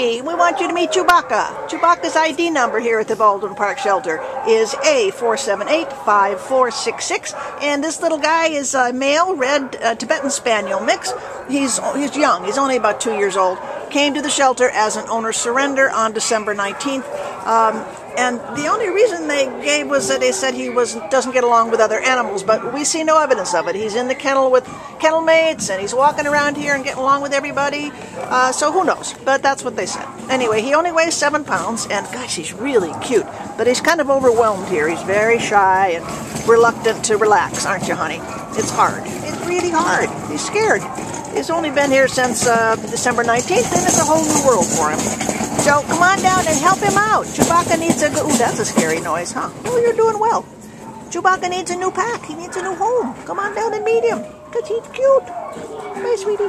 We want you to meet Chewbacca. Chewbacca's ID number here at the Baldwin Park Shelter is A4785466. And this little guy is a male red uh, Tibetan Spaniel mix. He's, he's young, he's only about two years old. Came to the shelter as an owner surrender on December 19th. Um, and the only reason they gave was that they said he was doesn't get along with other animals, but we see no evidence of it. He's in the kennel with kennel mates, and he's walking around here and getting along with everybody. Uh, so who knows? But that's what they said. Anyway, he only weighs seven pounds, and gosh, he's really cute. But he's kind of overwhelmed here. He's very shy and reluctant to relax, aren't you, honey? It's hard. It's really hard. He's scared. He's only been here since uh, December 19th, and it's a whole new world for him. So come on down and help him out. Chewbacca needs a good... Ooh, that's a scary noise, huh? Oh, you're doing well. Chewbacca needs a new pack. He needs a new home. Come on down and meet him, because he's cute. Bye, sweetie.